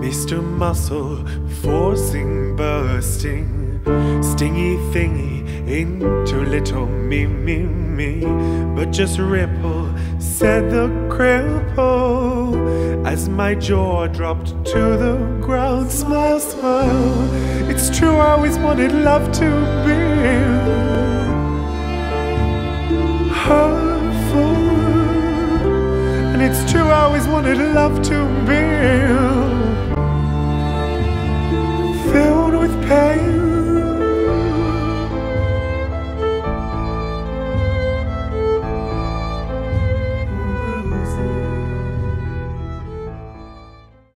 a muscle forcing, bursting, stingy thingy into little me, me, me. But just ripple, said the cripple, as my jaw dropped to the ground. Smile, smile. It's true, I always wanted love to be hurtful. And it's true, I always wanted love to be pain.